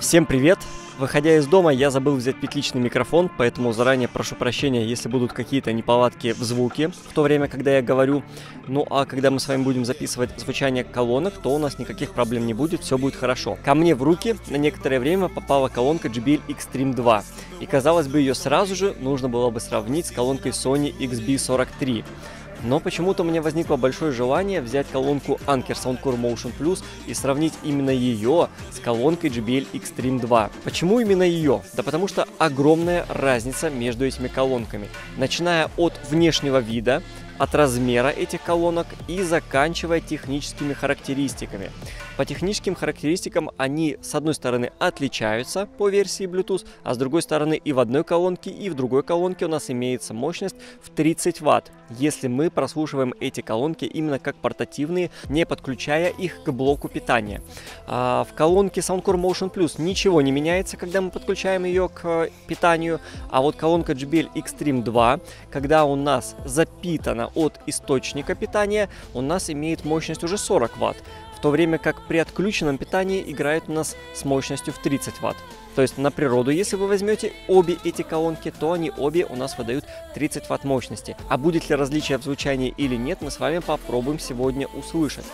Всем привет! Выходя из дома, я забыл взять петличный микрофон, поэтому заранее прошу прощения, если будут какие-то неполадки в звуке в то время, когда я говорю. Ну а когда мы с вами будем записывать звучание колонок, то у нас никаких проблем не будет, все будет хорошо. Ко мне в руки на некоторое время попала колонка JBL Extreme 2. И казалось бы, ее сразу же нужно было бы сравнить с колонкой Sony XB43. Но почему-то у меня возникло большое желание взять колонку Anker Soundcore Motion Plus и сравнить именно ее с колонкой JBL Extreme 2. Почему именно ее? Да потому что огромная разница между этими колонками. Начиная от внешнего вида, от размера этих колонок и заканчивая техническими характеристиками. По техническим характеристикам они, с одной стороны, отличаются по версии Bluetooth, а с другой стороны и в одной колонке, и в другой колонке у нас имеется мощность в 30 Вт, если мы прослушиваем эти колонки именно как портативные, не подключая их к блоку питания. А в колонке Soundcore Motion Plus ничего не меняется, когда мы подключаем ее к питанию, а вот колонка JBL Extreme 2, когда у нас запитана от источника питания, у нас имеет мощность уже 40 Вт то время как при отключенном питании играет у нас с мощностью в 30 Вт. То есть на природу, если вы возьмете обе эти колонки, то они обе у нас выдают 30 Вт мощности. А будет ли различие в звучании или нет, мы с вами попробуем сегодня услышать.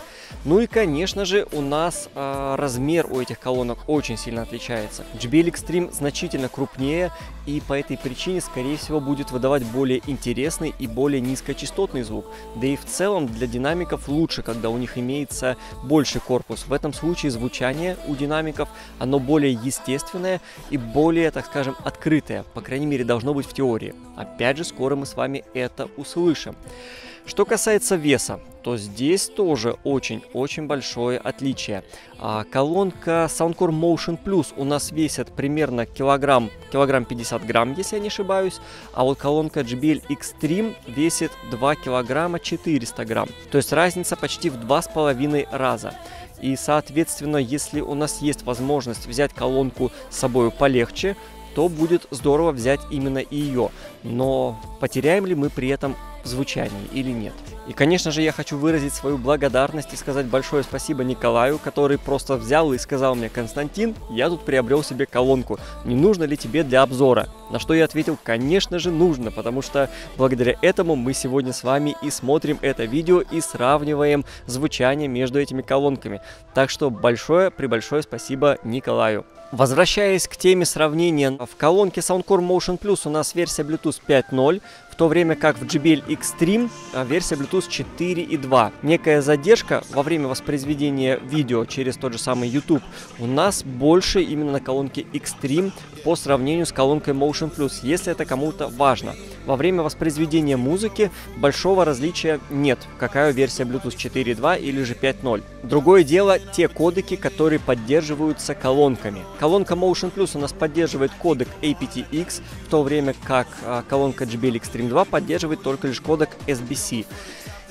Ну и, конечно же, у нас э, размер у этих колонок очень сильно отличается. JBL Extreme значительно крупнее и по этой причине, скорее всего, будет выдавать более интересный и более низкочастотный звук. Да и в целом для динамиков лучше, когда у них имеется больший корпус. В этом случае звучание у динамиков, оно более естественное и более, так скажем, открытое. По крайней мере, должно быть в теории. Опять же, скоро мы с вами это услышим. Что касается веса, то здесь тоже очень-очень большое отличие. А, колонка Soundcore Motion Plus у нас весит примерно килограмм, килограмм 50 грамм, если я не ошибаюсь, а вот колонка JBL Extreme весит 2 килограмма 400 грамм. То есть разница почти в два с половиной раза. И, соответственно, если у нас есть возможность взять колонку с собой полегче, то будет здорово взять именно ее. Но потеряем ли мы при этом звучании или нет. И, конечно же, я хочу выразить свою благодарность и сказать большое спасибо Николаю, который просто взял и сказал мне, Константин, я тут приобрел себе колонку, не нужно ли тебе для обзора? На что я ответил, конечно же нужно, потому что благодаря этому мы сегодня с вами и смотрим это видео и сравниваем звучание между этими колонками. Так что большое, прибольшое спасибо Николаю. Возвращаясь к теме сравнения, в колонке Soundcore Motion Plus у нас версия Bluetooth 5.0, в то время как в JBL Extreme а, версия Bluetooth 4.2. Некая задержка во время воспроизведения видео через тот же самый YouTube у нас больше именно на колонке Extreme по сравнению с колонкой Motion Plus, если это кому-то важно. Во время воспроизведения музыки большого различия нет, какая версия Bluetooth 4.2 или же 5.0. Другое дело те кодеки, которые поддерживаются колонками. Колонка Motion Plus у нас поддерживает кодек aptX, в то время как а, колонка JBL Extreme 2 поддерживает только лишь кодек SBC.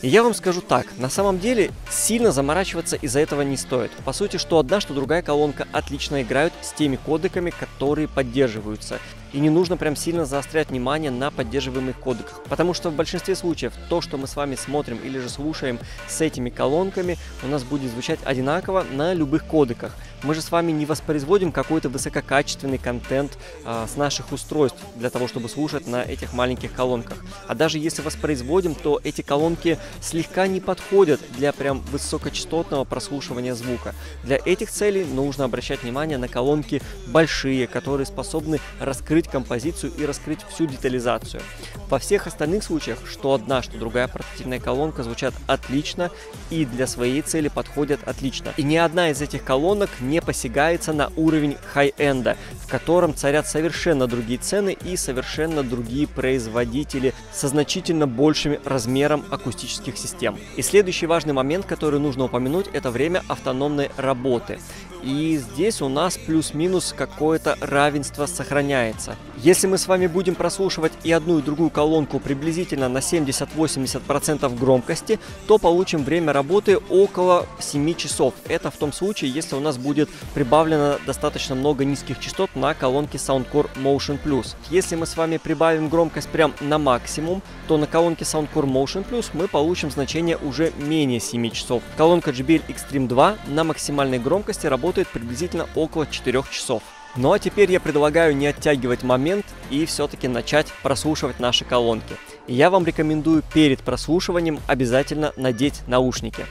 И я вам скажу так, на самом деле сильно заморачиваться из-за этого не стоит. По сути, что одна, что другая колонка отлично играют с теми кодеками, которые поддерживаются. И не нужно прям сильно заострять внимание на поддерживаемых кодеках. Потому что в большинстве случаев то, что мы с вами смотрим или же слушаем с этими колонками, у нас будет звучать одинаково на любых кодеках. Мы же с вами не воспроизводим какой-то высококачественный контент а, с наших устройств для того, чтобы слушать на этих маленьких колонках. А даже если воспроизводим, то эти колонки слегка не подходят для прям высокочастотного прослушивания звука. Для этих целей нужно обращать внимание на колонки большие, которые способны раскрыть композицию и раскрыть всю детализацию. Во всех остальных случаях, что одна, что другая портативная колонка звучат отлично и для своей цели подходят отлично. И ни одна из этих колонок не посягается на уровень хай-энда, в котором царят совершенно другие цены и совершенно другие производители со значительно большим размером акустических систем. И следующий важный момент, который нужно упомянуть, это время автономной работы. И здесь у нас плюс-минус какое-то равенство сохраняется. Если мы с вами будем прослушивать и одну, и другую колонку приблизительно на 70-80% громкости, то получим время работы около 7 часов. Это в том случае, если у нас будет прибавлено достаточно много низких частот на колонке Soundcore Motion Plus. Если мы с вами прибавим громкость прям на максимум, то на колонке Soundcore Motion Plus мы получим значение уже менее 7 часов. Колонка JBL Extreme 2 на максимальной громкости работает работает приблизительно около 4 часов. Ну а теперь я предлагаю не оттягивать момент и все-таки начать прослушивать наши колонки. Я вам рекомендую перед прослушиванием обязательно надеть наушники.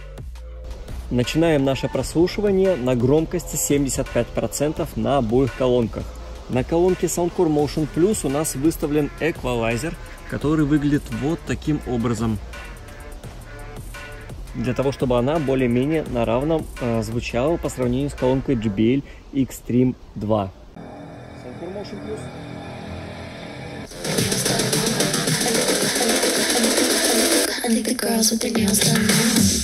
Начинаем наше прослушивание на громкости 75% на обоих колонках. На колонке Soundcore Motion Plus у нас выставлен эквалайзер, который выглядит вот таким образом. Для того, чтобы она более-менее на равном э, звучала по сравнению с колонкой JBL Extreme 2. Soundcore Motion Plus. I think the girls with their nails done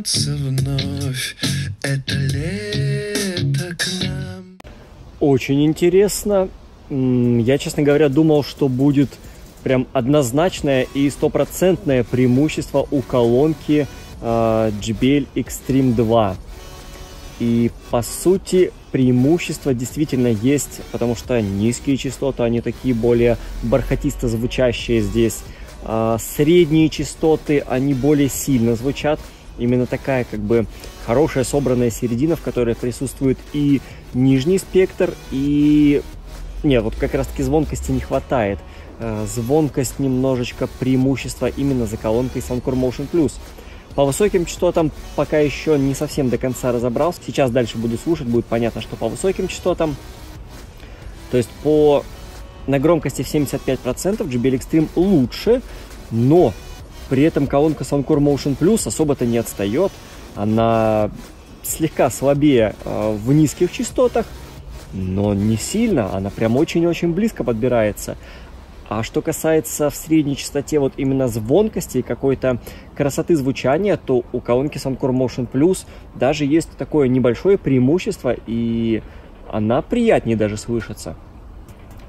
Вернется вновь это лето к нам. Очень интересно. Я, честно говоря, думал, что будет прям однозначное и стопроцентное преимущество у колонки JBL Extreme 2. И по сути преимущество действительно есть, потому что низкие частоты, они такие более бархатисто звучащие здесь. А средние частоты, они более сильно звучат. Именно такая как бы хорошая собранная середина, в которой присутствует и нижний спектр, и... Не, вот как раз таки звонкости не хватает. Э, звонкость немножечко преимущество именно за колонкой Soundcore Motion Plus. По высоким частотам пока еще не совсем до конца разобрался. Сейчас дальше буду слушать, будет понятно, что по высоким частотам. То есть по на громкости в 75% JBL Extreme лучше, но при этом колонка Soundcore Motion Plus особо-то не отстает. Она слегка слабее э, в низких частотах, но не сильно. Она прям очень-очень близко подбирается. А что касается в средней частоте вот именно звонкости и какой-то красоты звучания, то у колонки Soundcore Motion Plus даже есть такое небольшое преимущество, и она приятнее даже слышится.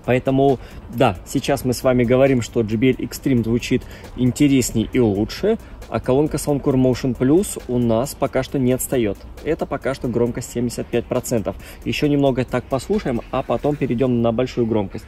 Поэтому, да, сейчас мы с вами говорим, что JBL Extreme звучит интереснее и лучше, а колонка Soundcore Motion Plus у нас пока что не отстает. Это пока что громкость 75%. Еще немного так послушаем, а потом перейдем на большую громкость.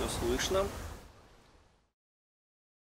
Все слышно.